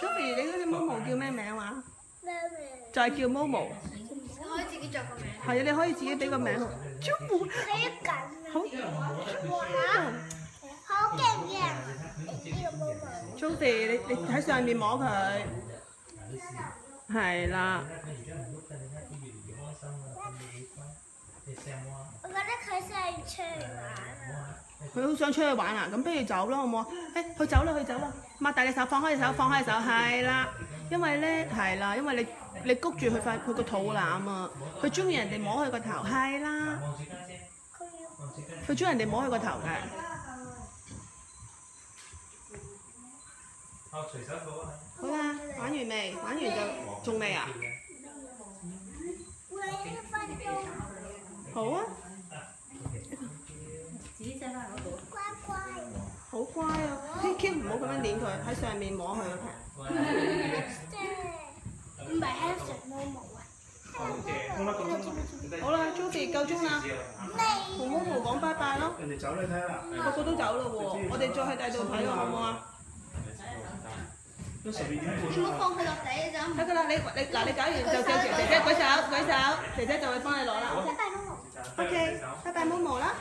Joey，你嗰只毛毛叫咩名話？咩咩？就係叫毛毛。可以自己作個名。係啊，你可以自己俾個名佢。Joey，睇緊啊！好。哇！好勁嘅，呢個毛毛。Joey，你你喺上面摸佢。係啦。我覺得佢想出嚟玩啊！佢好想出去玩啊！咁不如走啦，好唔好啊？誒，佢走啦，佢走啦！擘大隻手，放開隻手，放開隻手，係啦。因為咧係啦，因為你你谷住佢塊佢個肚腩啊，佢中意人哋摸佢個頭，係啦。佢中意人哋摸佢個頭嘅。好啦，玩完未？玩完就仲未啊？唔好咁樣捻佢，喺上面摸佢個皮。唔係 Hanson 毛毛啊！好啦 jody 夠鐘啦，同毛毛講拜拜咯。人哋走你，睇下啦，個個都走咯喎，我哋再去第度睇咯，好唔好啊？你唔好放佢落地就。得噶啦，你你嗱你搞完就叫姐姐舉手舉手，姐姐就會幫你攞啦。拜拜毛毛。O K，拜拜毛毛啦。